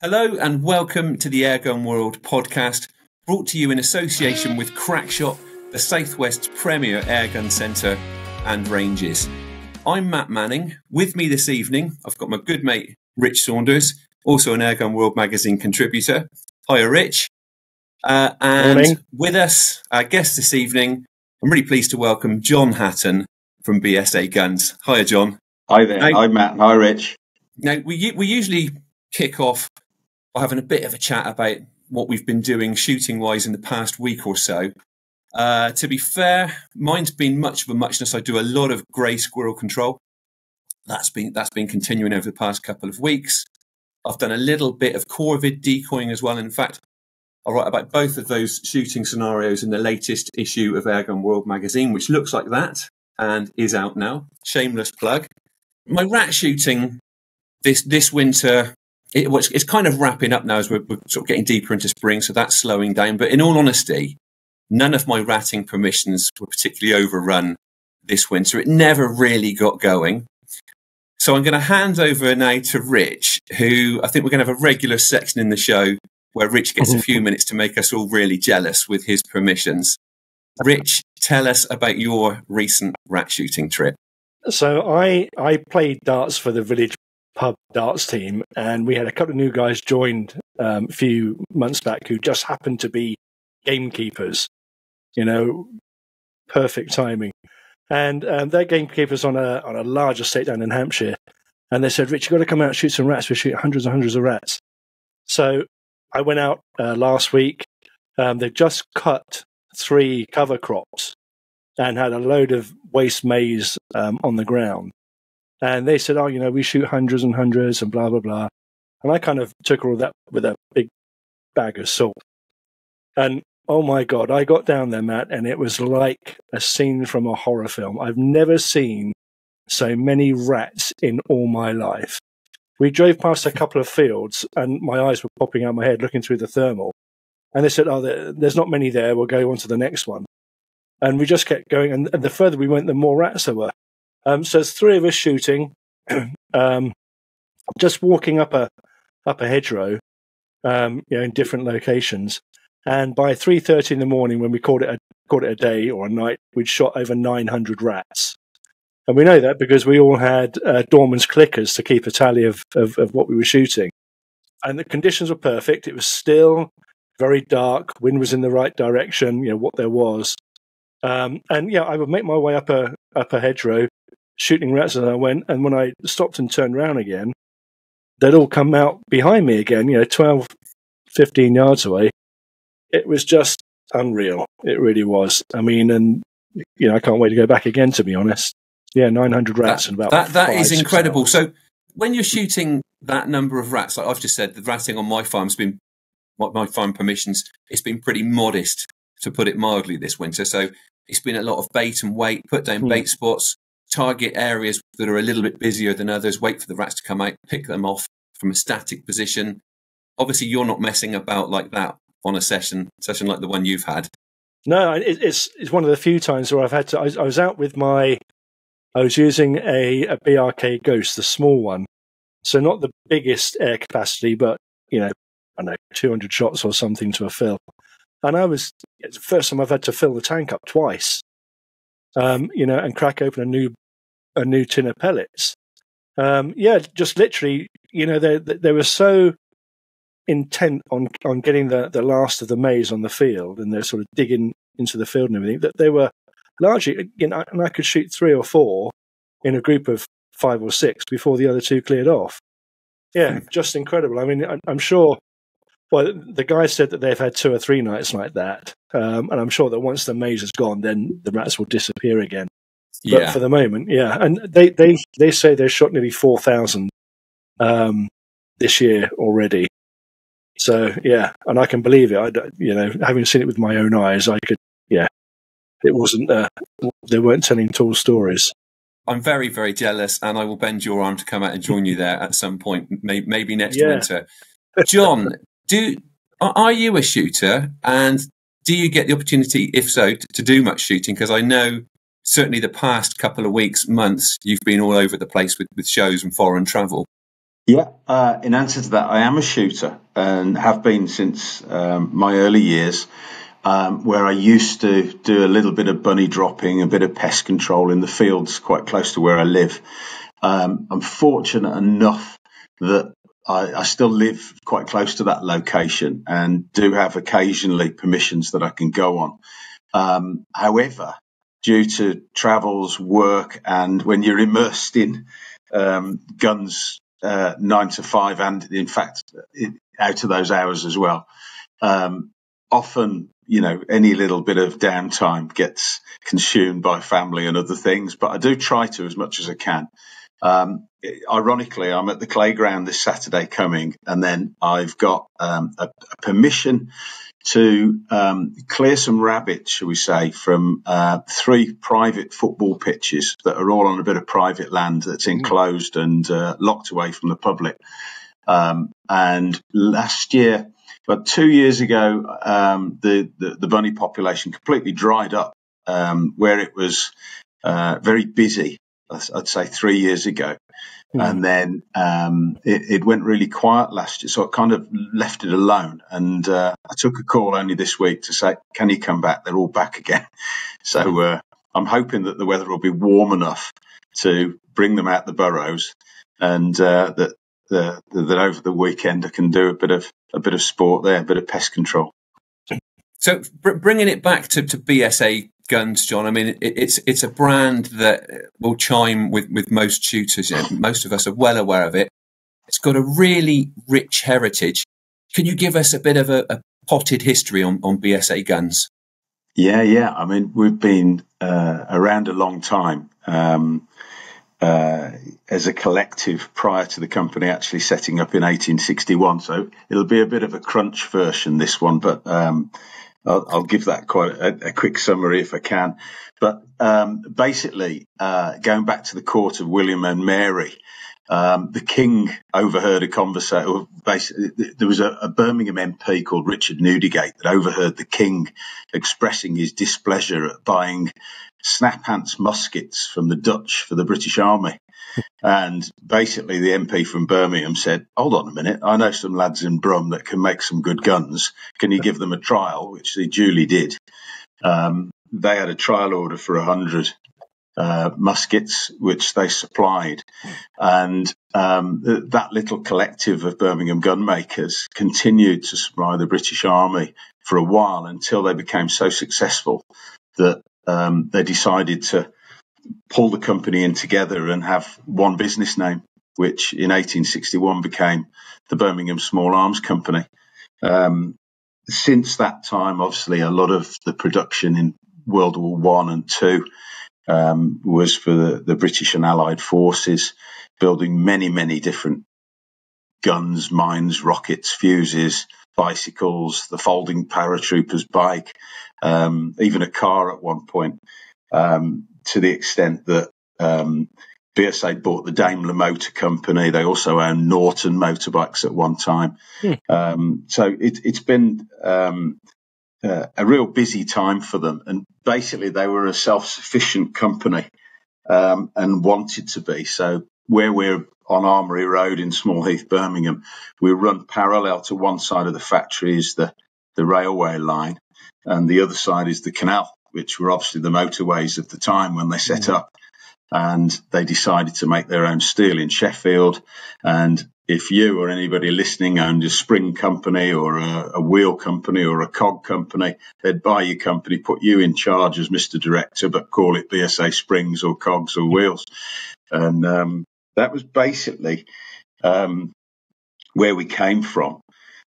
Hello and welcome to the Airgun World podcast, brought to you in association with Crackshot, the Southwest's premier airgun centre and ranges. I'm Mat Manning. With me this evening, I've got my good mate Rich Saunders, also an Airgun World magazine contributor. Hiya, Rich. Uh, and Morning. with us, our guest this evening, I'm really pleased to welcome Jon Hatton from BSA Guns. Hiya, Jon. Hi there. Hi. Hi, Mat. Hi, Rich. Now, we, we usually kick off by having a bit of a chat about what we've been doing shooting wise in the past week or so. Uh, to be fair, mine's been much of a muchness. I do a lot of grey squirrel control. That's been that's been continuing over the past couple of weeks. I've done a little bit of corvid decoying as well. In fact, I'll write about both of those shooting scenarios in the latest issue of Airgun World magazine, which looks like that and is out now. Shameless plug. My rat shooting this this winter it, well, it's, it's kind of wrapping up now as we're, we're sort of getting deeper into spring, so that's slowing down. But in all honesty, none of my ratting permissions were particularly overrun this winter. It never really got going. So I'm going to hand over now to Rich, who I think we're going to have a regular section in the show where Rich gets a few minutes to make us all really jealous with his permissions. Rich, tell us about your recent rat shooting trip. So I I played darts for the village pub darts team, and we had a couple of new guys joined um, a few months back who just happened to be gamekeepers. You know, perfect timing. And um, they're gamekeepers on a on a large estate down in Hampshire. And they said, "Rich, you've got to come out and shoot some rats. We shoot hundreds and hundreds of rats." So I went out uh, last week. Um, they've just cut three cover crops and had a load of waste maize um, on the ground. And they said, "Oh, you know, we shoot hundreds and hundreds and blah blah blah." And I kind of took all that with a big bag of salt. And oh my god, I got down there, Mat, and it was like a scene from a horror film. I've never seen so many rats in all my life. We drove past a couple of fields, and my eyes were popping out of my head looking through the thermal. And they said, "Oh, there's not many there. We'll go on to the next one." And we just kept going, and, and the further we went, the more rats there were. Um, so there's three of us shooting, um, just walking up a up a hedgerow, um, you know, in different locations. And by three thirty in the morning, when we called it a called it a day or a night, we'd shot over nine hundred rats. And we know that because we all had uh, Dorman's clickers to keep a tally of, of, of what we were shooting. And the conditions were perfect. It was still very dark. Wind was in the right direction. You know what there was. Um, and yeah, I would make my way up a up a hedgerow, shooting rats as I went. And when I stopped and turned round again, they'd all come out behind me again. You know, 12, 15 yards away. It was just unreal. It really was. I mean, and you know, I can't wait to go back again. To be honest, yeah, nine hundred rats that, in about that. That five, is incredible. So when you're shooting that number of rats, like I've just said, the ratting on my farm's been my, my farm permissions. It's been pretty modest, to put it mildly, this winter. So it's been a lot of bait and wait, put down Hmm. bait spots, target areas that are a little bit busier than others, wait for the rats to come out, pick them off from a static position. Obviously, you're not messing about like that on a session session like the one you've had. No, it's it's one of the few times where I've had to. I, was- I was out with my. I was using a, a BRK Ghost, the small one, so not the biggest air capacity, but you know, I don't know, two hundred shots or something to a fill. And I was it's the first time I've had to fill the tank up twice, um, you know, and crack open a new a new tin of pellets. Um, yeah, just literally, you know, they they were so intent on on getting the, the last of the maize on the field and they're sort of digging into the field and everything that they were largely you know and I could shoot three or four in a group of five or six before the other two cleared off. Yeah, just incredible. I mean, I, I'm sure. Well, the guy said that they've had two or three nights like that, um, and I'm sure that once the maize is gone, then the rats will disappear again. But Yeah, for the moment, yeah, and they they they say they've shot nearly four thousand um, this year already. So yeah, and I can believe it. I you know, having seen it with my own eyes, I could yeah, it wasn't uh, they weren't telling tall stories. I'm very, very jealous, and I will bend your arm to come out and join you there at some point, may, maybe next Yeah. winter. Jon, do are you a shooter, and do you get the opportunity, if so, to do much shooting? Because I know certainly the past couple of weeks, months, you've been all over the place with, with shows and foreign travel. Yeah, uh, in answer to that, I am a shooter and have been since um, my early years, um, where I used to do a little bit of bunny dropping, a bit of pest control in the fields quite close to where I live. Um, I'm fortunate enough that I, I, still live quite close to that location and do have occasionally permissions that I can go on. Um, however, due to travels, work, and when you're immersed in um, guns uh, nine to five, and in fact, it, out of those hours as well. Um, often, you know, any little bit of downtime gets consumed by family and other things, but I do try to as much as I can. Um, ironically, I'm at the Clayground this Saturday coming, and then I've got um, a, a, permission to um, clear some rabbits, shall we say, from uh, three private football pitches that are all on a bit of private land that's hmm. enclosed and uh, locked away from the public. Um, and last year, about two years ago, um, the, the, the bunny population completely dried up, um, where it was uh, very busy. I'd say three years ago, mm. and then um, it, it, went really quiet last year. So I kind of left it alone, and uh, I took a call only this week to say, "Can you come back?" They're all back again. So uh, I'm hoping that the weather will be warm enough to bring them out the burrows, and uh, that the, that over the weekend I can do a bit of a bit of sport there, a bit of pest control. So bringing it back to, to BSA guns, Jon. I mean, it, it's it's a brand that will chime with with most shooters. most of us are well aware of it. It's got a really rich heritage. Can you give us a bit of a, a potted history on, on BSA guns? Yeah, yeah. I mean, we've been uh, around a long time. Um, uh, as a collective prior to the company actually setting up in 1861. So it'll be a bit of a crunch version, this one, but um, I'll, I'll, give that quite a, a, quick summary if I can. But um, basically, uh, going back to the court of William and Mary, um, the king overheard a conversation. Basically, there was a, a, Birmingham MP called Richard Newdigate that overheard the king expressing his displeasure at buying snaphance muskets from the Dutch for the British Army. And basically, the MP from Birmingham said, "Hold on a minute, I know some lads in Brum that can make some good guns. Can you give them a trial?" Which they duly did. Um, they had a trial order for a hundred uh, muskets, which they supplied. And um, th- that little collective of Birmingham gunmakers continued to supply the British Army for a while until they became so successful that um, they decided to pull the company in together and have one business name, which in 1861 became the Birmingham Small Arms Company. Um, since that time, obviously, a lot of the production in World War One and Two um, was for the, the, British and Allied forces, building many, many different guns, mines, rockets, fuses, bicycles, the folding paratrooper's bike, um, even a car at one point, um, to the extent that um, BSA bought the Daimler Motor Company. They also owned Norton motorbikes at one time. Hmm. Um, so it, has been um, uh, a real busy time for them. And basically, they were a self sufficient company um, and wanted to be. So, where we're on Armoury Road in Small Heath, Birmingham, we run parallel to one side of the factory is the, the railway line, and the other side is the canal, which were obviously the motorways of the time when they set mm. up. And they decided to make their own steel in Sheffield. And if you or anybody listening owned a spring company or a, a, wheel company or a cog company, they'd buy your company, put you in charge as Mr. Director, but call it BSA Springs or Cogs or Wheels. And um, that was basically um, where we came from.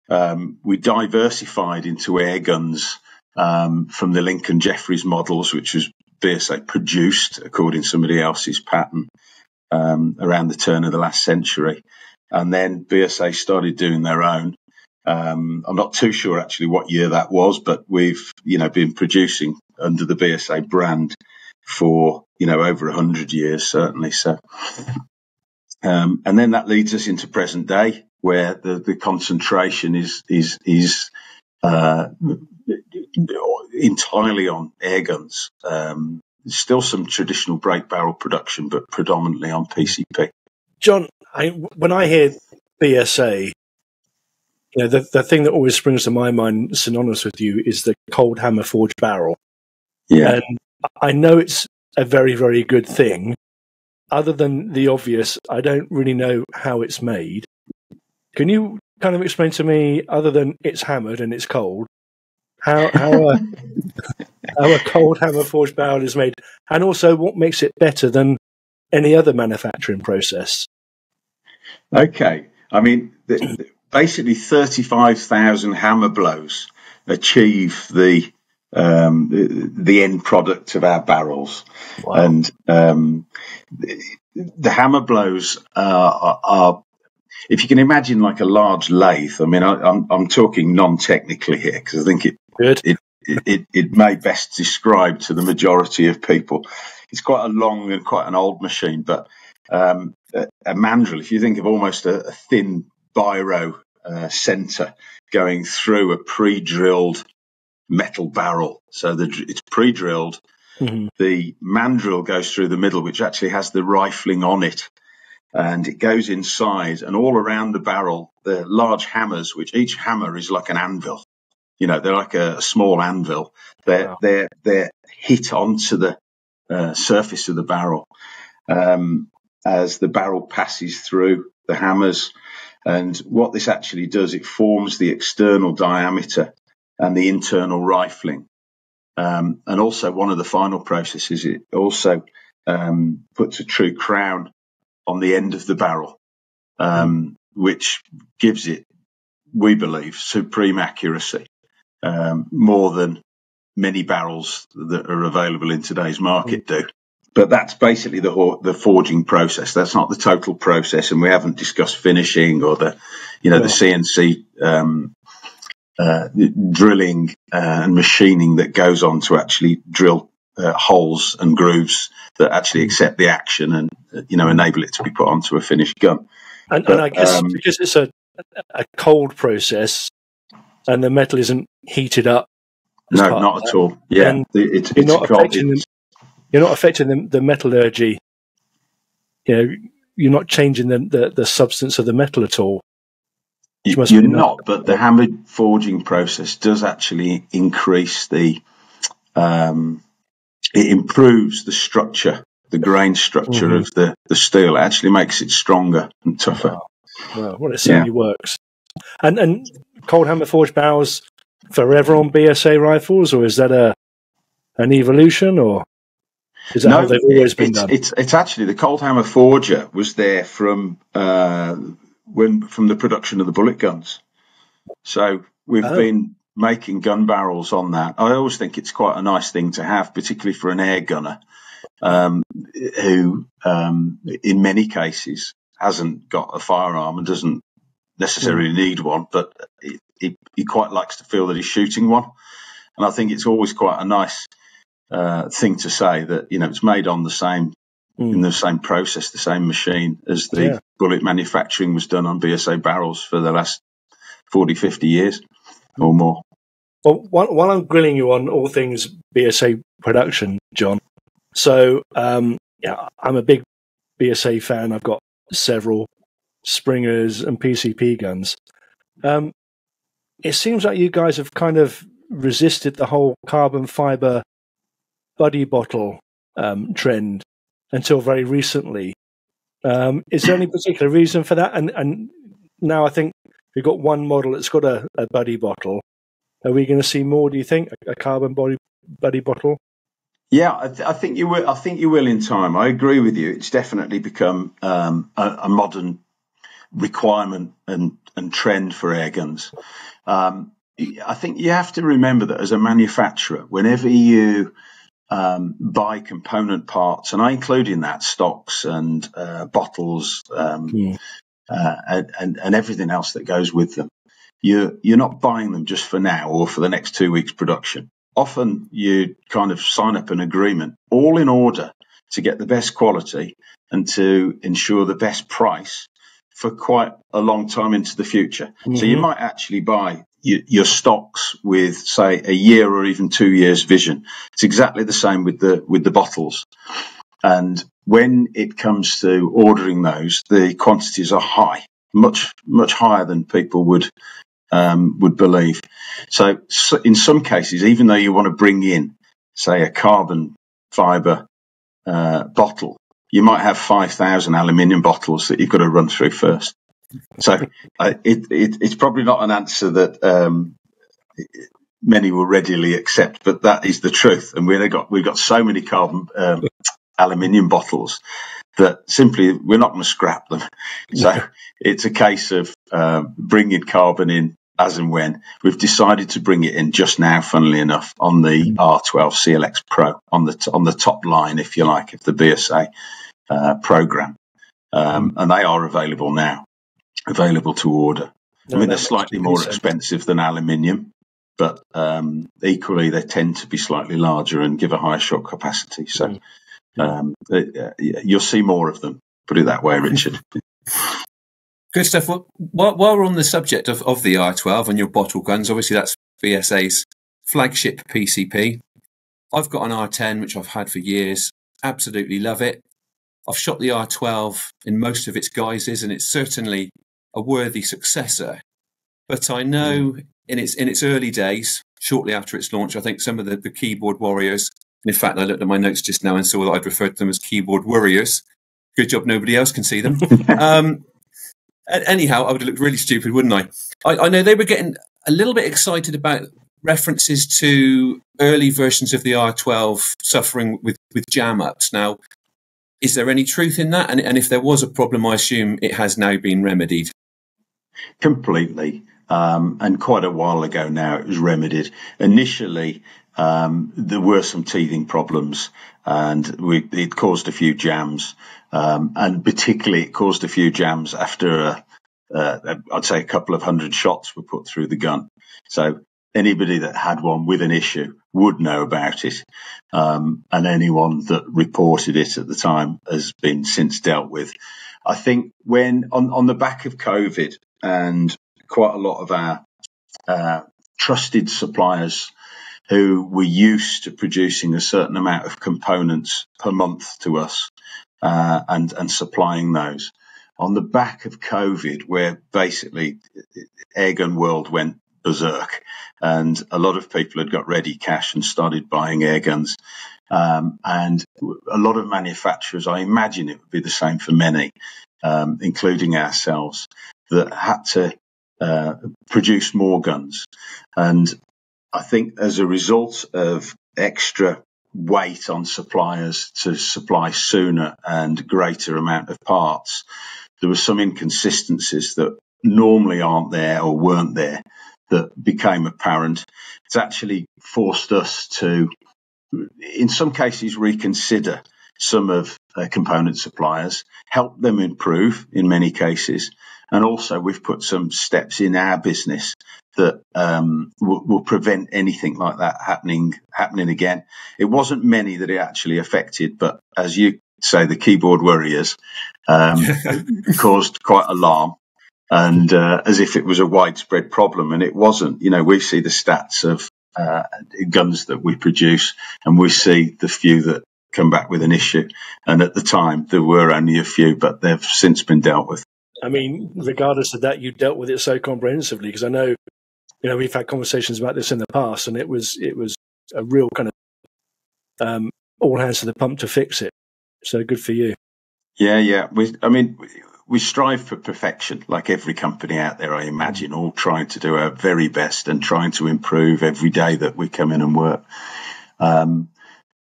Um, we diversified into air guns um, from the Lincoln Jeffries models, which was BSA produced according to somebody else's pattern um, around the turn of the last century and then BSA started doing their own. Um, I'm not too sure actually what year that was, but we've you know been producing under the BSA brand for you know over a hundred years certainly. So, um, and then that leads us into present day, where the, the concentration is is is uh, entirely on air guns. Um, still some traditional break barrel production, but predominantly on PCP. John, I, when I hear BSA, you know, the, the thing that always springs to my mind, synonymous with you, is the cold hammer forged barrel. Yeah. And I know it's a very, very good thing. Other than the obvious, I don't really know how it's made. Can you kind of explain to me, other than it's hammered and it's cold, how how a, how a cold hammer forged barrel is made, and also what makes it better than any other manufacturing process? Okay. I mean, basically, 35,000 hammer blows achieve the, um, the, the end product of our barrels. Wow. And um, the, the hammer blows are, are, if you can imagine like a large lathe, I mean, I, I'm, I'm talking non technically here because I think it, Good. it, it, it may best describe to the majority of people. It's quite a long and quite an old machine, but um, a, a mandrel, if you think of almost a, a thin biro uh, center going through a pre-drilled metal barrel, so the, it's pre-drilled. Mhm. The mandrel goes through the middle, which actually has the rifling on it, and it goes inside. And all around the barrel, the large hammers, which each hammer is like an anvil. You know, they're like a, a small anvil. They're Wow. they're they're hit onto the uh, surface of the barrel um, as the barrel passes through the hammers. And what this actually does, it forms the external diameter and the internal rifling. Um, and also, one of the final processes, it also um, puts a true crown on the end of the barrel, um, which gives it, we believe, supreme accuracy, um, more than many barrels that are available in today's market do. But that's basically the the forging process. That's not the total process, and we haven't discussed finishing or the, you know, the CNC um, uh, drilling uh, and machining that goes on to actually drill uh, holes and grooves that actually accept the action and you know enable it to be put onto a finished gun. And, But, and I guess um, because it's a a cold process and the metal isn't heated up. No, not at all. Yeah, And the- it's, You're it's not affecting it's- You're not affecting the, the metallurgy. You know, you're not changing the, the, the substance of the metal at all. You, you're not, but the hammered forging process does actually increase the, um, it improves the structure, the grain structure Mhm. of the, the steel. It actually makes it stronger and tougher. Well, well, it certainly works. And and cold hammer forged barrels forever on BSA rifles, or is that a an evolution, or is that how they've always been it's, done? It's, it's actually the Cold Hammer Forger was there from uh, when from the production of the bullet guns. So we've Oh. been making gun barrels on that. I always think it's quite a nice thing to have, particularly for an air gunner um, who, um, in many cases, hasn't got a firearm and doesn't necessarily need one, but he, he, he quite likes to feel that he's shooting one. And I think it's always quite a nice uh, thing to say that you know it's made on the same in Mm. the same process, the same machine as the Yeah. bullet manufacturing was done on BSA barrels for the last 40, 50 years or more. Well, while, while I'm grilling you on all things BSA production, Jon, so um, yeah, I'm a big BSA fan. I've got several Springers and PCP guns. Um, it seems like you guys have kind of resisted the whole carbon fiber buddy bottle um, trend until very recently. Um, is there any particular reason for that? And and now I think we've got one model that's got a, a buddy bottle. Are we going to see more? Do you think a, carbon body buddy bottle? Yeah, I, th- I think you will. I think you will in time. I agree with you. It's definitely become um, a, a modern requirement and, and trend for air guns. Um, I think you have to remember that as a manufacturer, whenever you um, buy component parts, and I include in that stocks and uh, bottles um, Hmm. uh, and, and, and everything else that goes with them, you're, you're not buying them just for now or for the next two weeks' production. Often you kind of sign up an agreement, all in order to get the best quality and to ensure the best price for quite a long time into the future. So you Mhm. might actually buy your, your stocks with, say, a year or even two years vision. It's exactly the same with the with the bottles. And when it comes to ordering those, the quantities are high much much higher than people would um, would believe. So, so, in some cases, even though you want to bring in, say, a carbon fiber uh, bottle, you might have five thousand aluminium bottles that you've got to run through first. So, uh, it, it, it's probably not an answer that um, many will readily accept, but that is the truth. And we've got we've got so many carbon um, aluminium bottles that simply we're not going to scrap them. So it's a case of uh, bringing carbon in as and when. We've decided to bring it in just now, funnily enough, on the R12 CLX Pro on the t- on the top line, if you like, of the BSA uh, program, um, and they are available now, available to order. No, I mean, they're slightly more expensive than aluminium, but um, equally they tend to be slightly larger and give a higher shock capacity. So mm. um, uh, you'll see more of them. Put it that way, Richard. Good stuff. Well, while, while, we're on the subject of, of the R12 and your bottle guns, obviously that's BSA's flagship PCP. I've got an R10 which I've had for years. Absolutely love it. I've shot the R12 in most of its guises, and it's certainly a worthy successor. But I know mm in its in its early days, shortly after its launch, I think some of the, the keyboard warriors. in fact, I looked at my notes just now and saw that I'd referred to them as keyboard warriors. Good job, nobody else can see them. um, anyhow, I would have looked really stupid, wouldn't I? I? I know they were getting a little bit excited about references to early versions of the R12 suffering with, with jam ups. Now, is there any truth in that? And, and if there was a problem, I assume it has now been remedied. Completely. Um, and quite a while ago now, it was remedied. Initially, um, there were some teething problems, and we, it caused a few jams. Um, and particularly, it caused a few jams after, a, uh, I'd say, a couple of hundred shots were put through the gun. So anybody that had one with an issue would know about it, um, and anyone that reported it at the time has been since dealt with. I think when on on the back of COVID and quite a lot of our uh, trusted suppliers who were used to producing a certain amount of components per month to us uh, and and supplying those. On the back of COVID, where basically airgun world went berserk, and a lot of people had got ready cash and started buying air guns. Um, and a lot of manufacturers, I imagine it would be the same for many, um, including ourselves, that had to uh, produce more guns. And I think as a result of extra weight on suppliers to supply sooner and greater amount of parts, there were some inconsistencies that normally aren't there or weren't there that became apparent. It's actually forced us to, in some cases, reconsider some of uh, component suppliers, help them improve in many cases, and also, we've put some steps in our business that um, will, will, prevent anything like that happening happening again. It wasn't many that it actually affected, but as you say, the keyboard warriors um, caused quite alarm, and uh, as if it was a widespread problem, and it wasn't. You know, we see the stats of uh, guns that we produce, and we see the few that come back with an issue. And at the time, there were only a few, but they've since been dealt with. I mean, regardless of that, you dealt with it so comprehensively because I know, you know, we've had conversations about this in the past, and it was it was a real kind of um, all hands to the pump to fix it. So good for you. Yeah, yeah. We, I mean, we strive for perfection, like every company out there, I imagine, all trying to do our very best and trying to improve every day that we come in and work. Um,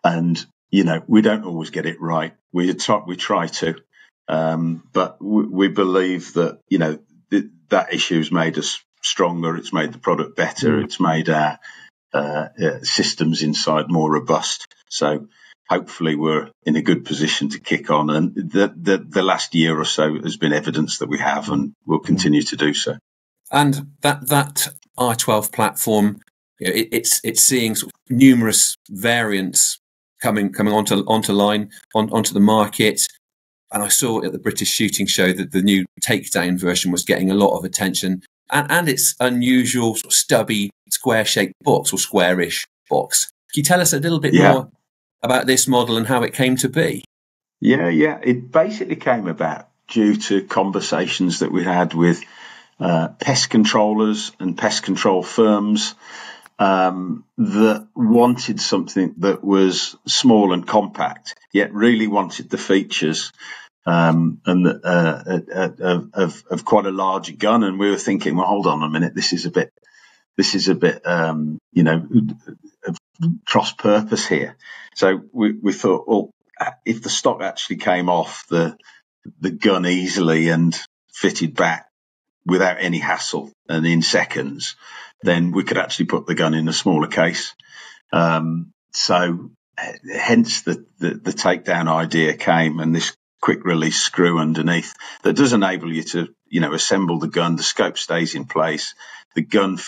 and you know, we don't always get it right. We try, we try to, um, but we, we, believe that, you know, th- that issue has made us stronger. It's made the product better. Mm. It's made our uh, uh, systems inside more robust. So hopefully we're in a good position to kick on. And the, the, the last year or so has been evidence that we have and will continue to do so. And that, that R12 platform, you know, it, it's, it's seeing sort of numerous variants coming coming onto onto line on, onto the market. And I saw at the British Shooting Show that the new takedown version was getting a lot of attention, and, and its unusual sort of stubby square shaped box or squarish box. Can you tell us a little bit yeah. more about this model and how it came to be? Yeah, yeah. It basically came about due to conversations that we had with uh, pest controllers and pest control firms um, that wanted something that was small and compact, yet really wanted the features um, and uh, uh, uh, of, of, quite a large gun. And we were thinking, well, hold on a minute, this is a bit, this is a bit, um, you know, cross purpose here. So we, we thought, well, if the stock actually came off the the gun easily and fitted back without any hassle and in seconds, then we could actually put the gun in a smaller case. Um, so hence the, the, the takedown idea came and this quick release screw underneath that does enable you to, you know, assemble the gun. The scope stays in place. The gun,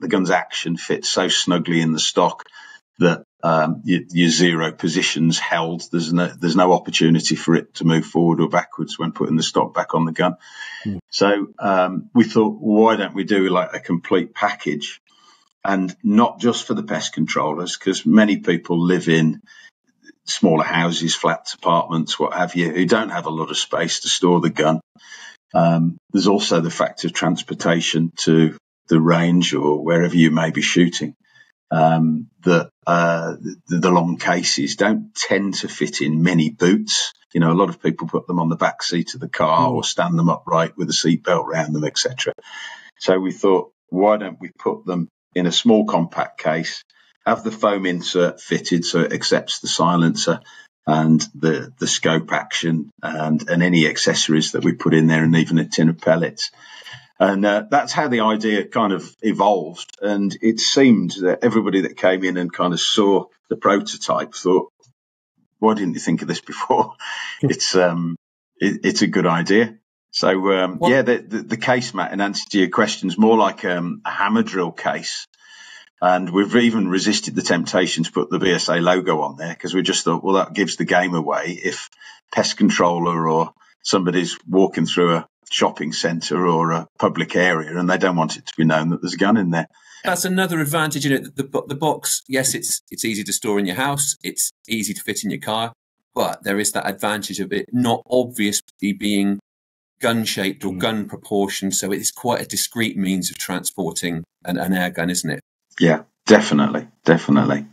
the gun's action fits so snugly in the stock that um, your, your, zero positions held. There's no there's no opportunity for it to move forward or backwards when putting the stock back on the gun. Mm. So um, we thought, why don't we do like a complete package, and not just for the pest controllers, because many people live in smaller houses, flats, apartments, what have you, who don't have a lot of space to store the gun. Um, there's also the fact of transportation to the range or wherever you may be shooting um, that uh, the, the, long cases don't tend to fit in many boots. You know, a lot of people put them on the back seat of the car or stand them upright with a seatbelt around them, etc. So we thought, why don't we put them in a small compact case, have the foam insert fitted so it accepts the silencer and the the scope action and and any accessories that we put in there, and even a tin of pellets. And uh, that's how the idea kind of evolved. And it seemed that everybody that came in and kind of saw the prototype thought, why didn't you think of this before? it's, um, it, it's a good idea. So, um, yeah, the, the, the, case, Mat, in answer to your questions, more like um, a hammer drill case. And we've even resisted the temptation to put the BSA logo on there because we just thought, well, that gives the game away if pest controller or somebody's walking through a shopping centre or a public area and they don't want it to be known that there's a gun in there. That's another advantage, you know. The, the box, yes, it's it's easy to store in your house, it's easy to fit in your car, but there is that advantage of it not obviously being gun shaped or mm. gun proportioned. So it's quite a discreet means of transporting an, an air gun, isn't it? Yeah, definitely, definitely.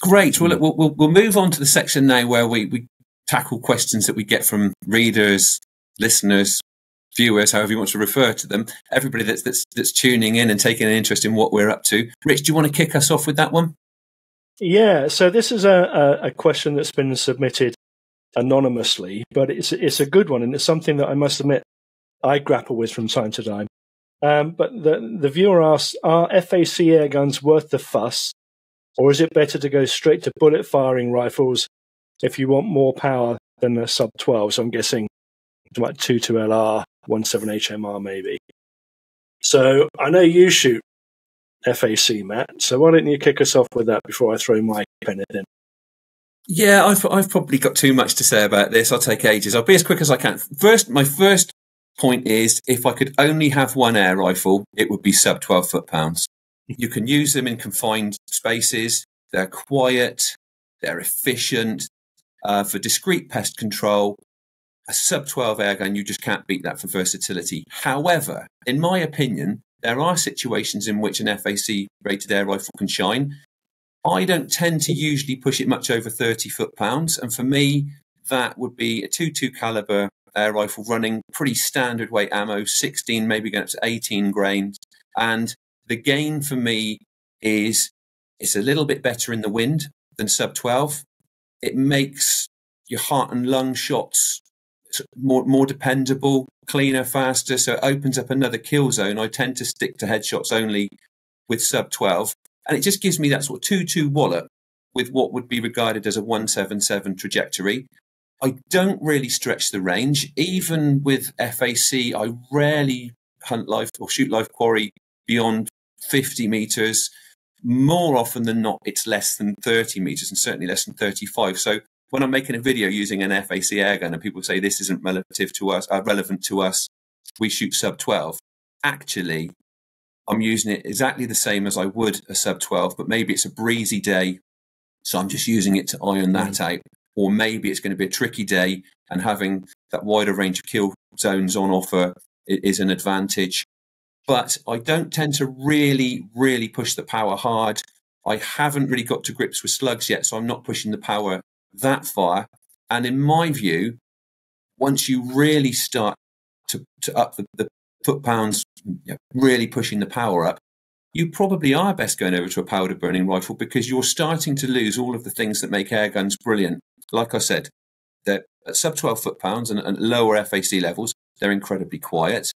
Great. Well, mm. we'll, we'll, we'll move on to the section now where we, we tackle questions that we get from readers, listeners, viewers, however you want to refer to them, everybody that's that's that's tuning in and taking an interest in what we're up to. Rich, do you want to kick us off with that one? Yeah, so this is a, a, a question that's been submitted anonymously, but it's it's a good one, and it's something that I must admit I grapple with from time to time. Um, but the the viewer asks: Are FAC air guns worth the fuss, or is it better to go straight to bullet firing rifles if you want more power than the sub twelve? So I'm guessing like 22LR, 17HMR maybe. So I know you shoot FAC, Mat. So why don't you kick us off with that before I throw my pen in? Yeah, I've I've probably got too much to say about this. I'll take ages. I'll be as quick as I can. First, my first point is if I could only have one air rifle, it would be sub 12 foot pounds. You can use them in confined spaces. They're quiet. They're efficient uh, for discrete pest control a sub 12 airgun, you just can't beat that for versatility. However, in my opinion, there are situations in which an FAC rated air rifle can shine. I don't tend to usually push it much over 30 foot pounds. And for me, that would be a 22 caliber air rifle running pretty standard weight ammo, 16, maybe going up to 18 grains. And the gain for me is it's a little bit better in the wind than sub 12. It makes your heart and lung shots more more dependable, cleaner, faster. So it opens up another kill zone. I tend to stick to headshots only with sub 12. And it just gives me that sort of 2 2 wallet with what would be regarded as a 177 trajectory. I don't really stretch the range. Even with FAC, I rarely hunt live or shoot live quarry beyond 50 meters. More often than not, it's less than 30 meters and certainly less than 35. So when I'm making a video using an FAC airgun and people say this isn't relative to us, uh, relevant to us, we shoot sub 12. Actually, I'm using it exactly the same as I would a sub 12, but maybe it's a breezy day. So I'm just using it to iron that mm. out. Or maybe it's going to be a tricky day and having that wider range of kill zones on offer is an advantage. But I don't tend to really, really push the power hard. I haven't really got to grips with slugs yet, so I'm not pushing the power that far. And in my view, once you really start to, to up the, the foot pounds, you know, really pushing the power up, you probably are best going over to a powder burning rifle because you're starting to lose all of the things that make air guns brilliant. Like I said, they're at sub 12 foot pounds and, and lower FAC levels, they're incredibly quiet.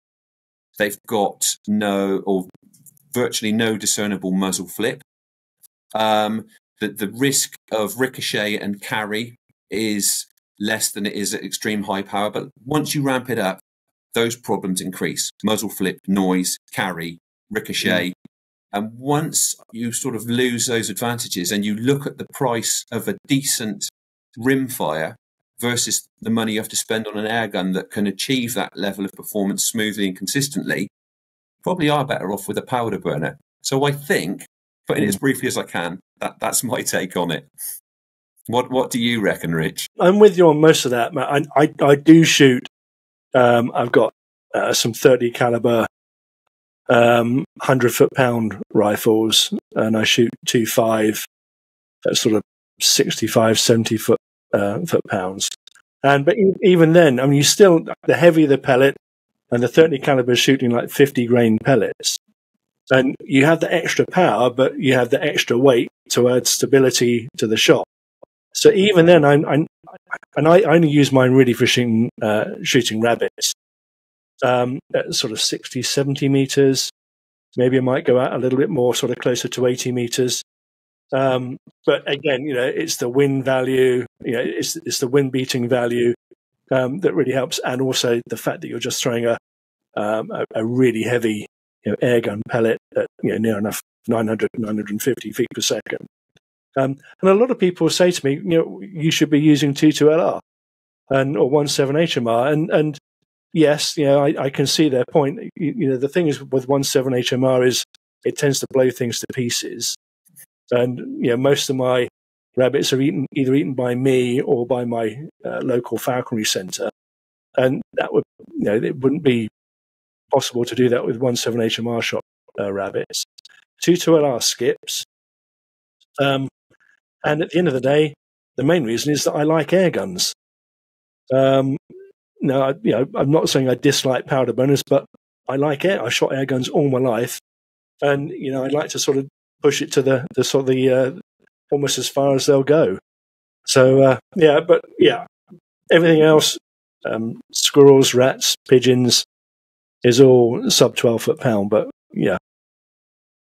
They've got no or virtually no discernible muzzle flip. Um, the, the risk of ricochet and carry is less than it is at extreme high power. But once you ramp it up, those problems increase muzzle flip, noise, carry, ricochet. Mm. And once you sort of lose those advantages and you look at the price of a decent rimfire versus the money you have to spend on an air gun that can achieve that level of performance smoothly and consistently, probably are better off with a powder burner. So I think, putting it as briefly as I can, that, that's my take on it. What What do you reckon, Rich? I'm with you on most of that, Mat. I I, I do shoot. Um, I've got uh, some 30 caliber, um, 100 foot pound rifles, and I shoot two five, at sort of 65, 70 foot uh, foot pounds. And but even then, I mean, you still the heavier the pellet, and the 30 caliber shooting like 50 grain pellets, and you have the extra power, but you have the extra weight to add stability to the shot. So even then, I'm, I'm and I only use mine really for shooting, uh, shooting rabbits um, sort of 60, 70 meters. Maybe I might go out a little bit more, sort of closer to 80 meters. Um, but again, you know, it's the wind value, you know, it's, it's the wind beating value um, that really helps. And also the fact that you're just throwing a, um, a, a, really heavy you know, air gun pellet at you know, near enough 900, 950 feet per second. Um, and a lot of people say to me, you know, you should be using 22LR and or 17 HMR. And, and yes, you know, I, I can see their point. You, you, know, the thing is with 17 HMR is it tends to blow things to pieces. And, you know, most of my rabbits are eaten, either eaten by me or by my uh, local falconry centre. And that would, you know, it wouldn't be possible to do that with one seven HMR shot uh, rabbits. 22LR skips. Um, and at the end of the day, the main reason is that I like air guns. Um, no, I, you know, I'm not saying I dislike powder burners, but I like air. I shot air guns all my life, and you know, I'd like to sort of push it to the the sort of the uh, almost as far as they'll go. So uh, yeah, but yeah, everything else, um, squirrels, rats, pigeons, is all sub twelve foot pound. But yeah,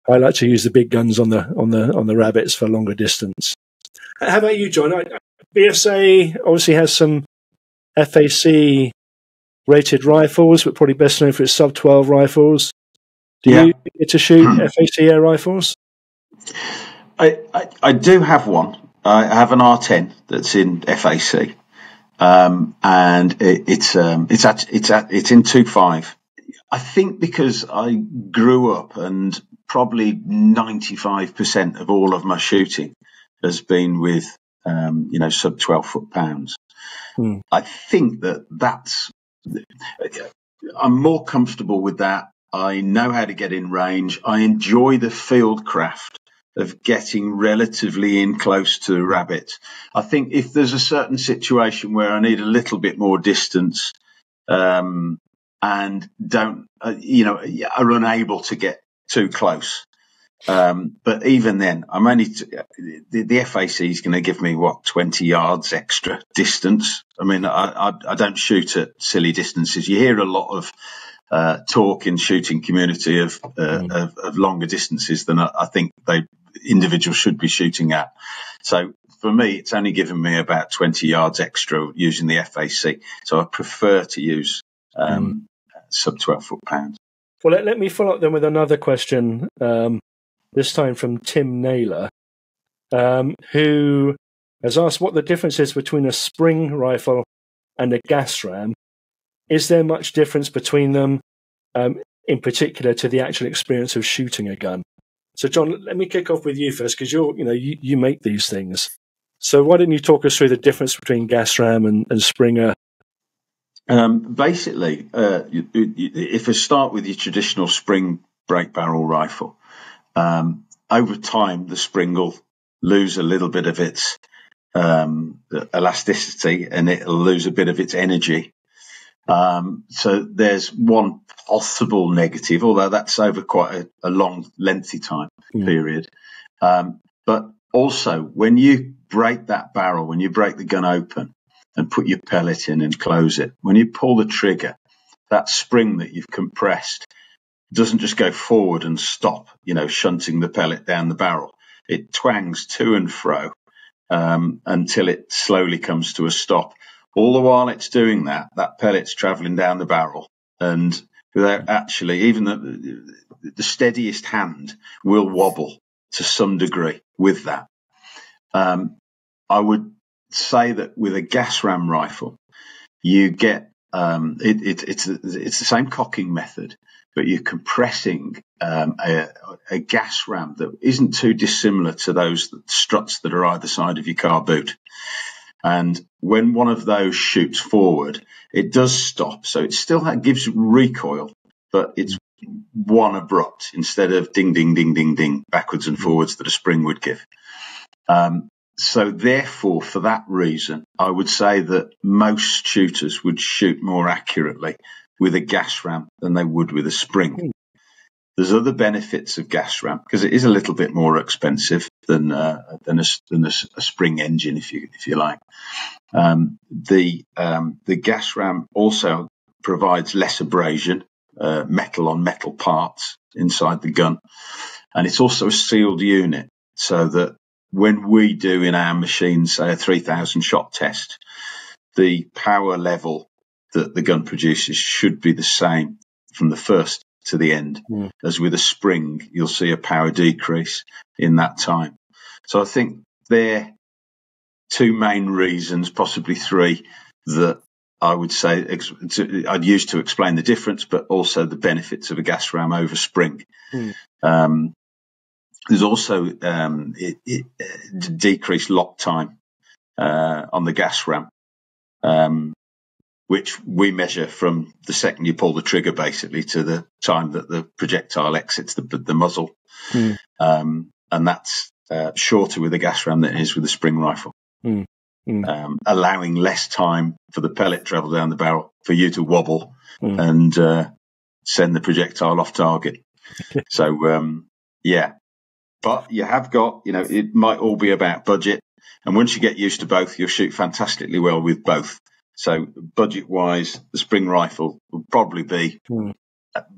I like to use the big guns on the on the on the rabbits for longer distance. How about you, Jon? BSA obviously has some FAC rated rifles, but probably best known for its sub 12 rifles. Do yeah. you get to shoot FAC air rifles? I, I, I, do have one. I have an R10 that's in FAC, um, and it, it's um, it's at, it's at, it's in two five. I think because I grew up and probably ninety five percent of all of my shooting has been with um, you know sub twelve foot pounds. Hmm. I think that that's I'm more comfortable with that. I know how to get in range. I enjoy the field craft of getting relatively in close to a rabbit. I think if there's a certain situation where I need a little bit more distance um, and don't, uh, you know, are unable to get too close, um, but even then, I'm only t- the, the FAC is going to give me what 20 yards extra distance. I mean, I, I, I don't shoot at silly distances. You hear a lot of uh, talk in shooting community of, uh, mm. of, of longer distances than I, I, think they individuals should be shooting at. So for me, it's only given me about 20 yards extra using the FAC. So I prefer to use um, mm. sub 12 foot pounds. Well, let, let, me follow up then with another question. Um, this time from Tim Naylor, um, who has asked what the difference is between a spring rifle and a gas ram. Is there much difference between them, um, in particular to the actual experience of shooting a gun? So, Jon, let me kick off with you first because you're, you know, you, you make these things. So, why don't you talk us through the difference between gas ram and, and Springer, Um, basically, uh, you, if I start with your traditional spring break barrel rifle, um, over time the spring will lose a little bit of its um, elasticity and it'll lose a bit of its energy. Um, so there's one possible negative, although that's over quite a, a long, lengthy time period. Um, but also, when you break that barrel, when you break the gun open and put your pellet in and close it, when you pull the trigger, that spring that you've compressed doesn't just go forward and stop, you know, shunting the pellet down the barrel. It twangs to and fro um, until it slowly comes to a stop. All the while it's doing that, that pellet's traveling down the barrel and without actually, even the, the steadiest hand will wobble to some degree with that. Um, I would say that with a gas ram rifle, you get um, it, it, it's it's the same cocking method, but you're compressing um, a, a, gas ram that isn't too dissimilar to those struts that are either side of your car boot. And when one of those shoots forward, it does stop. So it still gives recoil, but it's one abrupt instead of ding, ding, ding, ding, ding, backwards and forwards that a spring would give. Um, so therefore, for that reason, I would say that most shooters would shoot more accurately with a gas ram than they would with a spring. Hmm. There's other benefits of gas ram because it is a little bit more expensive than uh, than, a, than a, a, spring engine, if you if you like. Um, the um, the gas ram also provides less abrasion, uh, metal on metal parts inside the gun, and it's also a sealed unit, so that when we do in our machine, say a 3000 shot test, the power level that the gun produces should be the same from the first to the end. Mm. As with a spring, you'll see a power decrease in that time. So I think they're two main reasons, possibly three, that I would say I'd use to explain the difference, but also the benefits of a gas ram over spring. Mm. Um, there's also um, it, it, uh, decreased lock time uh, on the gas ram, um, which we measure from the second you pull the trigger, basically, to the time that the projectile exits the, the muzzle, mm. um, and that's uh, shorter with a gas ram than it is with a spring rifle, mm. Mm. allowing less time for the pellet travel down the barrel for you to wobble hmm. and uh, send the projectile off target. so um, yeah, but you have got, you know, it might all be about budget. And once you get used to both, you'll shoot fantastically well with both. So budget wise, the spring rifle will probably be mm.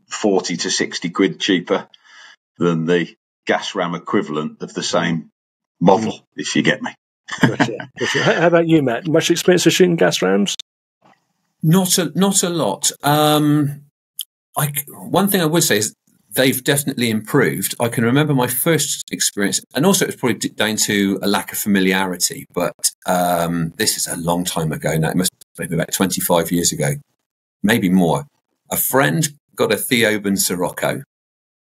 40 to 60 quid cheaper than the gas ram equivalent of the same model, mm. if you get me. gotcha, gotcha. How about you, Mat? Much experience of shooting gas rams? Not a not a lot. Um, I, one thing I would say is they've definitely improved. I can remember my first experience, and also it was probably down to a lack of familiarity. But um, this is a long time ago now. It must be about 25 years ago, maybe more. A friend got a Theoben Sirocco,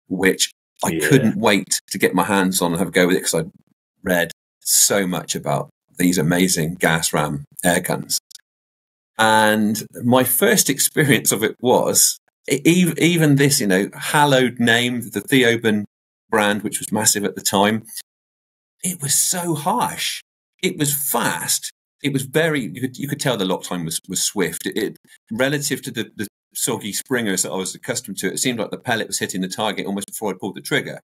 which I yeah. couldn't wait to get my hands on and have a go with it because I read so much about these amazing gas ram air guns. And my first experience of it was even this, you know, hallowed name, the Theoben brand, which was massive at the time, it was so harsh. It was fast. It was very. You could, you could tell the lock time was was swift. It, it relative to the, the soggy springers that I was accustomed to. It seemed like the pellet was hitting the target almost before I pulled the trigger.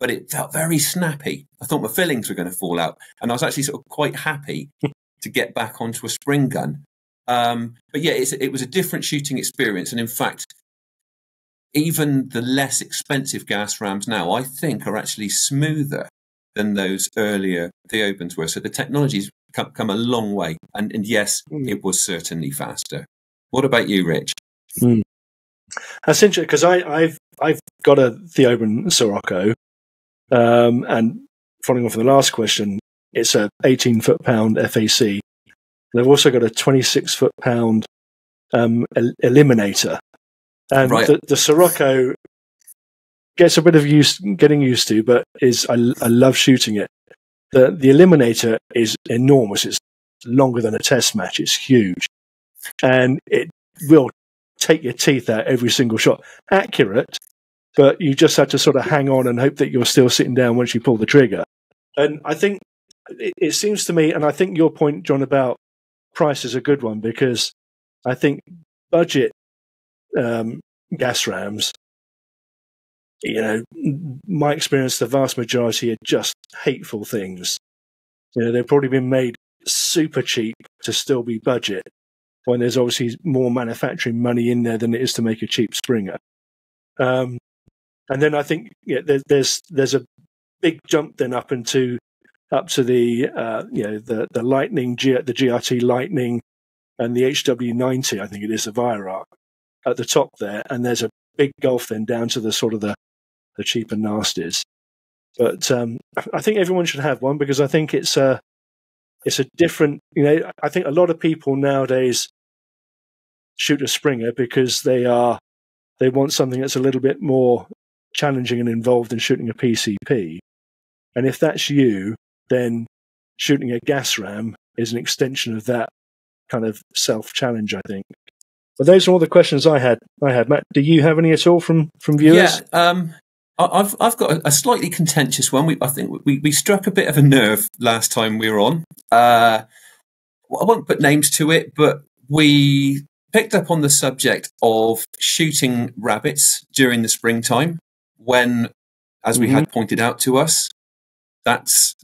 But it felt very snappy. I thought my fillings were going to fall out, and I was actually sort of quite happy to get back onto a spring gun. Um, but yeah, it was a different shooting experience, and in fact, even the less expensive gas rams now, I think, are actually smoother than those earlier Theobens were. So the technology's come, come a long way. And, and yes, mm. it was certainly faster. What about you, Rich? Mm. That's interesting because I've I've got a Theoben Sirocco, um, and following on from the last question, it's a 18 foot pound FAC. They've also got a 26 foot pound um, el- eliminator, and right. the, the Sirocco gets a bit of use getting used to, but is I, I love shooting it. The the eliminator is enormous. It's longer than a test match. It's huge, and it will take your teeth out every single shot. Accurate, but you just have to sort of hang on and hope that you're still sitting down once you pull the trigger. And I think it, it seems to me, and I think your point, Jon, about price is a good one because I think budget um, gas rams, you know, my experience, the vast majority are just hateful things. You know, they've probably been made super cheap to still be budget when there's obviously more manufacturing money in there than it is to make a cheap Springer. Um, and then I think yeah, there, there's there's a big jump then up into up to the uh, you know the the Lightning G, the GRT Lightning and the HW90 I think it is the Weihrauch at the top there, and there's a big gulf then down to the sort of the the cheaper nasties. But um, I think everyone should have one because I think it's a it's a different. You know, I think a lot of people nowadays shoot a Springer because they are they want something that's a little bit more challenging and involved than shooting a PCP. And if that's you, then shooting a gas ram is an extension of that kind of self challenge. I think. But those are all the questions I had. I had Mat. Do you have any at all from from viewers? Yeah, um, I've I've got a, a slightly contentious one. We, I think we, we struck a bit of a nerve last time we were on. Uh, I won't put names to it, but we picked up on the subject of shooting rabbits during the springtime when, as we mm-hmm. had pointed out to us, that's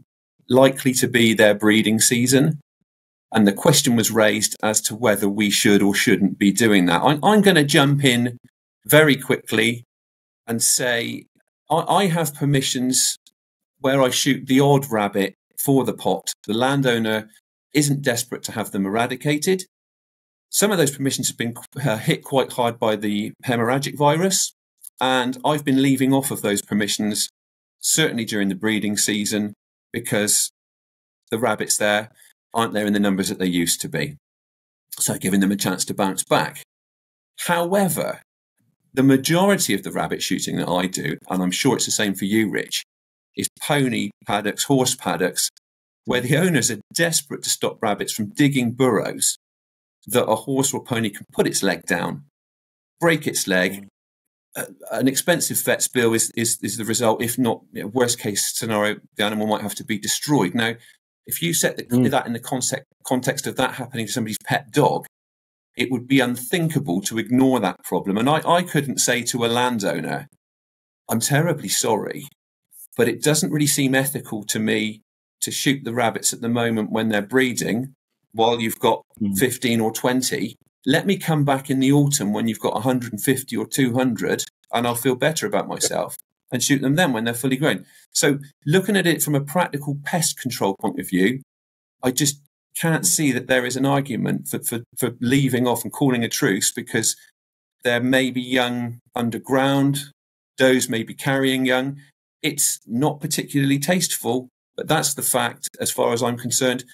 likely to be their breeding season. And the question was raised as to whether we should or shouldn't be doing that. I'm, I'm going to jump in very quickly and say I, I have permissions where I shoot the odd rabbit for the pot. The landowner isn't desperate to have them eradicated. Some of those permissions have been uh, hit quite hard by the hemorrhagic virus, and I've been leaving off of those permissions certainly during the breeding season because the rabbits there aren't there in the numbers that they used to be. So giving them a chance to bounce back. However, the majority of the rabbit shooting that I do, and I'm sure it's the same for you, Rich, is pony paddocks, horse paddocks, where the owners are desperate to stop rabbits from digging burrows that a horse or pony can put its leg down, break its leg. An expensive vet's bill is, is, is the result. If not, worst case scenario, the animal might have to be destroyed. Now, if you set the, mm. that in the context, context of that happening to somebody's pet dog, it would be unthinkable to ignore that problem. And I, I couldn't say to a landowner, I'm terribly sorry, but it doesn't really seem ethical to me to shoot the rabbits at the moment when they're breeding while you've got mm. 15 or 20. Let me come back in the autumn when you've got 150 or 200 and I'll feel better about myself and shoot them then when they're fully grown. So, looking at it from a practical pest control point of view, I just can't see that there is an argument for, for, for leaving off and calling a truce because there may be young underground, does may be carrying young. It's not particularly tasteful, but that's the fact as far as I'm concerned.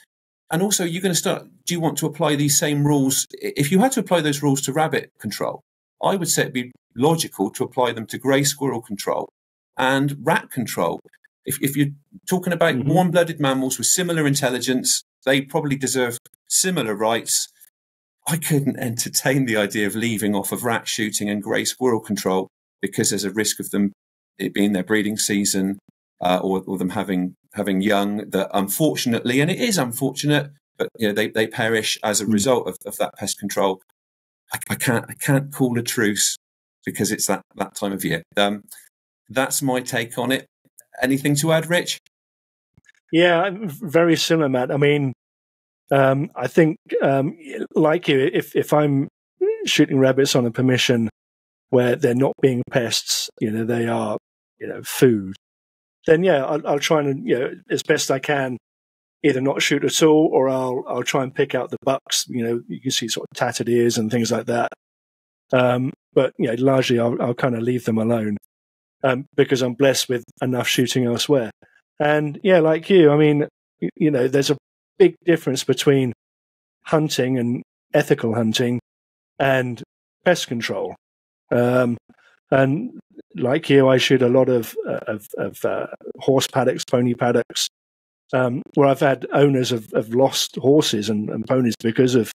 And also, you're going to start. Do you want to apply these same rules? If you had to apply those rules to rabbit control, I would say it'd be logical to apply them to grey squirrel control and rat control. If, if you're talking about mm-hmm. warm blooded mammals with similar intelligence, they probably deserve similar rights. I couldn't entertain the idea of leaving off of rat shooting and grey squirrel control because there's a risk of them it being their breeding season uh, or, or them having having young that unfortunately, and it is unfortunate, but you know they, they perish as a hmm. result of, of that pest control. I, I, can't I can't call a truce because it's that that time of year. Um, that's my take on it. Anything to add, Rich? Yeah, very similar, Mat. I mean, um, I think, um, like you, if if I'm shooting rabbits on a permission where they're not being pests, you know, they are, you know, food, then yeah, I'll, I'll try and you know as best I can either not shoot at all or I'll I'll try and pick out the bucks. You know, you can see sort of tattered ears and things like that. Um, but you know, largely I'll, I'll kind of leave them alone um, because I'm blessed with enough shooting elsewhere. And yeah, like you, I mean, you know, there's a big difference between hunting and ethical hunting and pest control. Um, and like you, I shoot a lot of uh, of, of uh, horse paddocks, pony paddocks, um, where I've had owners of, have lost horses and, and ponies because of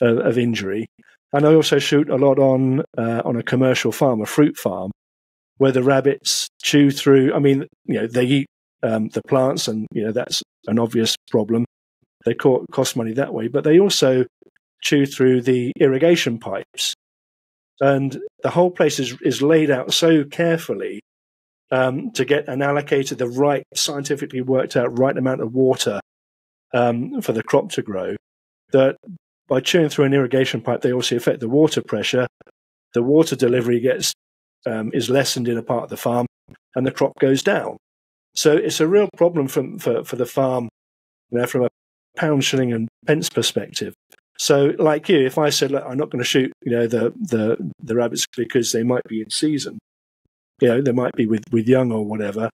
of injury. And I also shoot a lot on uh, on a commercial farm, a fruit farm, where the rabbits chew through. I mean, you know, they eat um, the plants, and you know that's an obvious problem. They cost money that way, but they also chew through the irrigation pipes, and the whole place is is laid out so carefully um, to get and allocated the right scientifically worked out right amount of water um, for the crop to grow. That by chewing through an irrigation pipe, they also affect the water pressure. The water delivery gets um, is lessened in a part of the farm, and the crop goes down. So it's a real problem from, for for the farm, you know, from a pound, shilling, and pence perspective. So, like you, if I said, "Look, I'm not going to shoot," you know, the the the rabbits because they might be in season, you know, they might be with with young or whatever,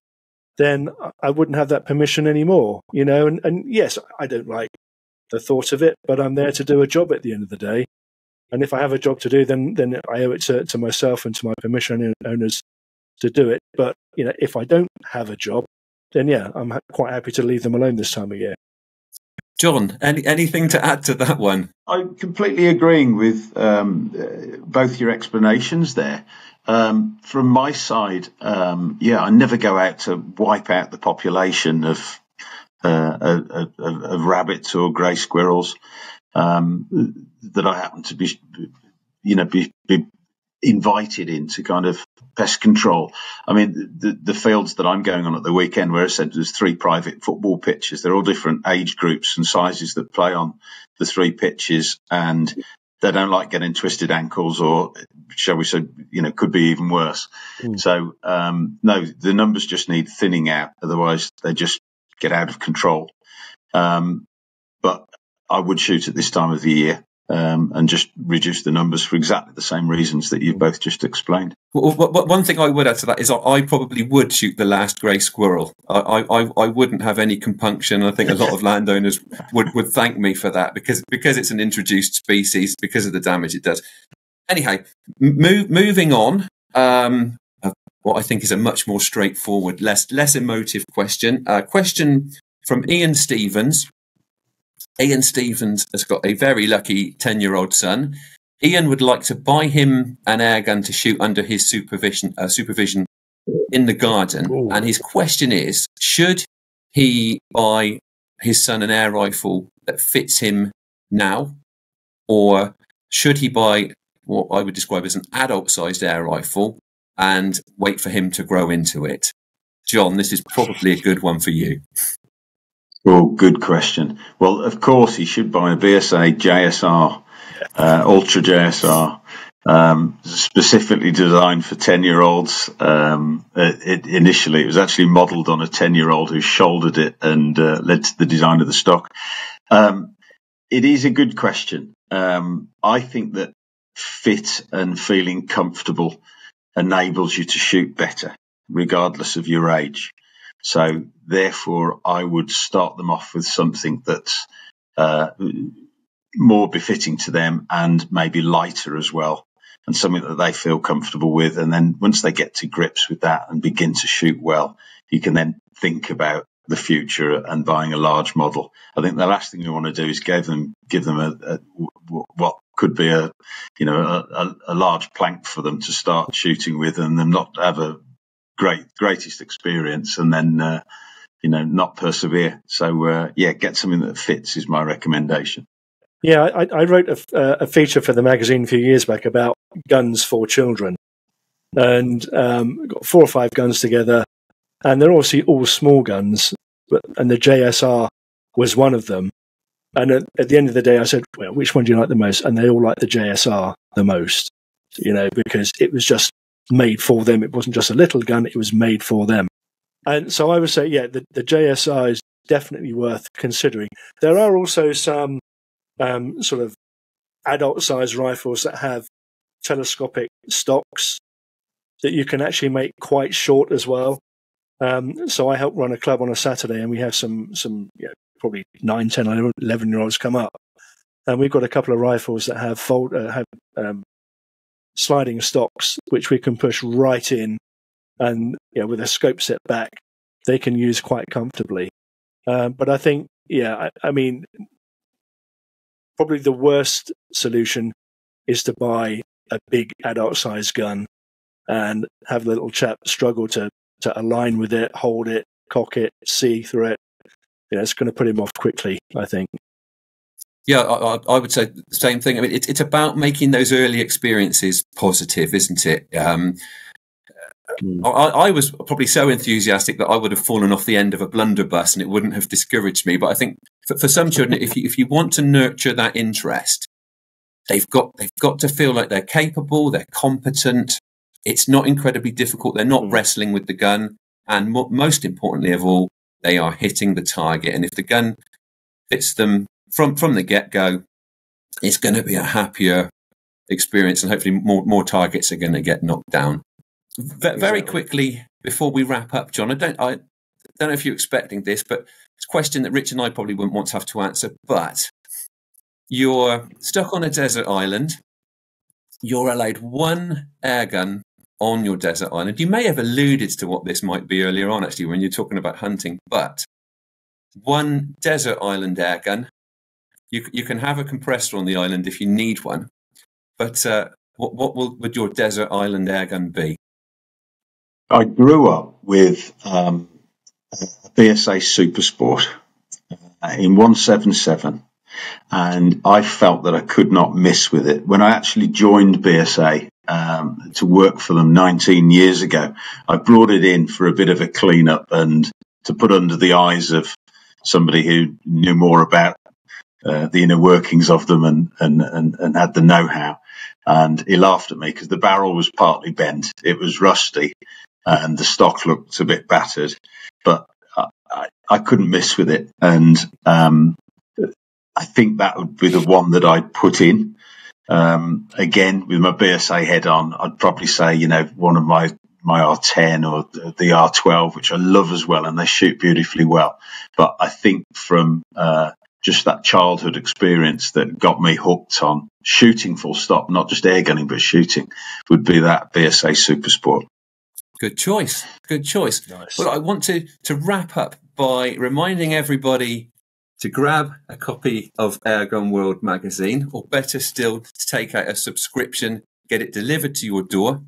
then I wouldn't have that permission anymore. You know, and and yes, I don't like the thought of it, but I'm there to do a job at the end of the day. And if I have a job to do, then then I owe it to, to myself and to my permission owners to do it. But you know, if I don't have a job, then yeah, I'm quite happy to leave them alone this time of year. Jon, any, anything to add to that one? I'm completely agreeing with um, uh, both your explanations there. Um, from my side, um, yeah, I never go out to wipe out the population of uh, of, of, rabbits or grey squirrels um, that I happen to be, you know, be, be invited into kind of pest control. I mean, the, the fields that I'm going on at the weekend, where I said there's three private football pitches, they're all different age groups and sizes that play on the three pitches, and they don't like getting twisted ankles, or shall we say, you know, could be even worse. Mm. So, um, no, the numbers just need thinning out, otherwise they just get out of control. Um, I would shoot at this time of the year um, and just reduce the numbers for exactly the same reasons that you've both just explained. Well, one thing I would add to that is I probably would shoot the last grey squirrel. I, I, I wouldn't have any compunction. I think a lot of landowners would, would thank me for that because because it's an introduced species because of the damage it does. Anyhow, move, moving on. Um, what I think is a much more straightforward, less less emotive question. Uh, question from Ian Stevens. Ian Stevens has got a very lucky 10 year old son. Ian would like to buy him an air gun to shoot under his supervision, uh, supervision in the garden. Ooh. And his question is should he buy his son an air rifle that fits him now? Or should he buy what I would describe as an adult sized air rifle and wait for him to grow into it? Jon, this is probably a good one for you. Well, good question. Well, of course, he should buy a BSA JSR, uh, Ultra JSR, um, specifically designed for 10 year olds. Um, it, initially, it was actually modeled on a 10 year old who shouldered it and uh, led to the design of the stock. Um, it is a good question. Um, I think that fit and feeling comfortable enables you to shoot better, regardless of your age. So therefore, I would start them off with something that's uh, more befitting to them and maybe lighter as well, and something that they feel comfortable with. And then once they get to grips with that and begin to shoot well, you can then think about the future and buying a large model. I think the last thing you want to do is give them give them a, a what could be a you know a, a, large plank for them to start shooting with, and them not have a great greatest experience and then uh, you know not persevere. So uh, yeah, get something that fits is my recommendation. Yeah, I, I wrote a, uh, a, feature for the magazine a few years back about guns for children, and um, got four or five guns together, and they're obviously all small guns, but and the JSR was one of them. And at, at the end of the day, I said, "Well, which one do you like the most?" And they all like the JSR the most, you know, because it was just made for them. It wasn't just a little gun, it was made for them. And so I would say, yeah, the, the JSR is definitely worth considering. There are also some um, sort of adult size rifles that have telescopic stocks that you can actually make quite short as well. Um, so I help run a club on a Saturday and we have some, some know, probably 9, 10, 11 year olds come up. And we've got a couple of rifles that have fold, uh, have um, sliding stocks, which we can push right in, and you know, with a scope set back, they can use quite comfortably. Um, but I think, yeah, I, I, mean, probably the worst solution is to buy a big adult sized gun and have the little chap struggle to, to align with it, hold it, cock it, see through it. You know, it's going to put him off quickly, I think. Yeah, I, I, would say the same thing. I mean, it's it's about making those early experiences positive, isn't it? Um, mm. I, I, was probably so enthusiastic that I would have fallen off the end of a blunderbuss and it wouldn't have discouraged me. But I think for, for some children, if you, if you want to nurture that interest, they've got they've got to feel like they're capable, they're competent. It's not incredibly difficult. They're not mm. wrestling with the gun, and mo- most importantly of all, they are hitting the target. And if the gun fits them from from the get go, it's going to be a happier experience, and hopefully more more targets are going to get knocked down. V- very quickly before we wrap up, Jon, I don't I don't know if you're expecting this, but it's a question that Rich and I probably wouldn't want to have to answer. But you're stuck on a desert island. You're allowed one air gun on your desert island. You may have alluded to what this might be earlier on, actually, when you're talking about hunting, but one desert island air gun you you can have a compressor on the island if you need one, but uh, what what will, would your desert island air gun be? I grew up with um, a BSA Supersport uh, in 177, and I felt that I could not miss with it. When I actually joined BSA um, to work for them 19 years ago, I brought it in for a bit of a clean up and to put under the eyes of somebody who knew more about uh, the inner workings of them and, and, and, and had the know-how. And he laughed at me because the barrel was partly bent. It was rusty and the stock looked a bit battered, but I, I, I couldn't miss with it. And, um, I think that would be the one that I'd put in. Um, again, with my BSA head on, I'd probably say, you know, one of my my R10 or the R12, which I love as well, and they shoot beautifully well. But I think from uh, just that childhood experience that got me hooked on shooting full stop, not just air gunning, but shooting would be that BSA Super Sport. Good choice. Good choice. Nice. Well, I want to, to wrap up by reminding everybody to grab a copy of Airgun World magazine, or better still, to take out a subscription, get it delivered to your door.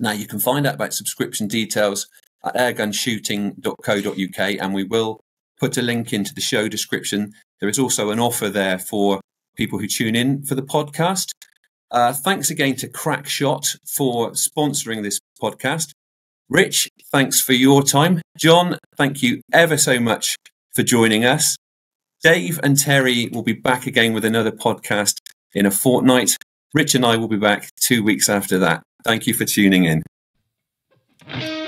Now, you can find out about subscription details at airgunshooting.co.uk, and we will put a link into the show description. There is also an offer there for people who tune in for the podcast. Uh, thanks again to Crackshot for sponsoring this podcast. Rich, thanks for your time. Jon, thank you ever so much for joining us. Dave and Terry will be back again with another podcast in a fortnight. Rich and I will be back two weeks after that. Thank you for tuning in.